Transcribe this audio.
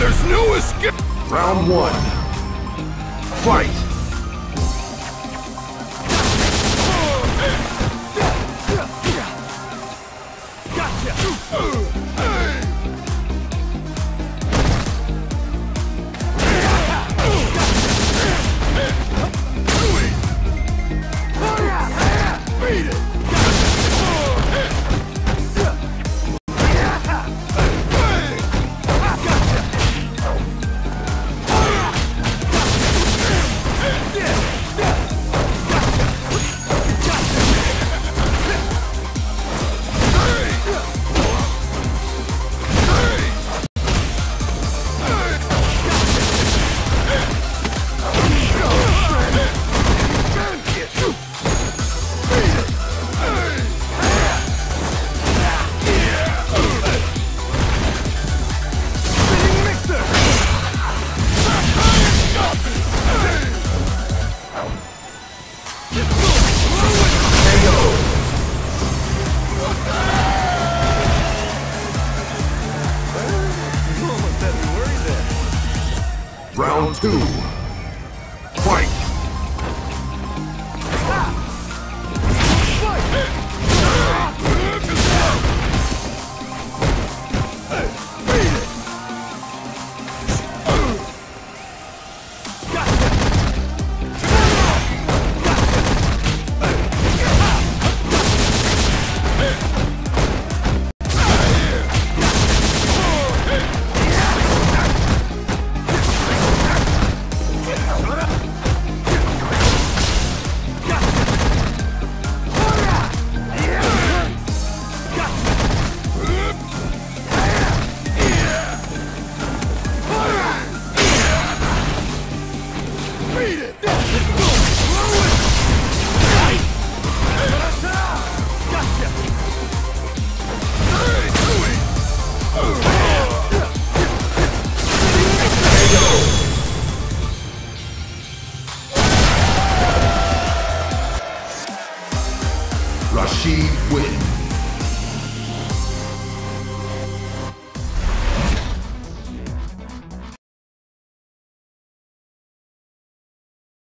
There's no escape! Round one. Fight! Round two. Fight! Rashid wins.